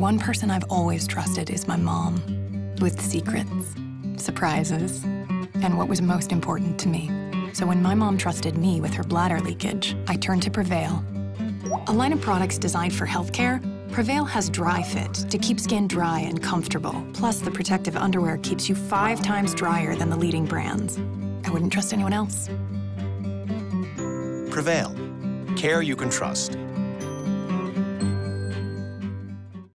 one person I've always trusted is my mom, with secrets, surprises, and what was most important to me. So when my mom trusted me with her bladder leakage, I turned to Prevail. A line of products designed for healthcare, Prevail has dry fit to keep skin dry and comfortable. Plus, the protective underwear keeps you five times drier than the leading brands. I wouldn't trust anyone else. Prevail. Care you can trust.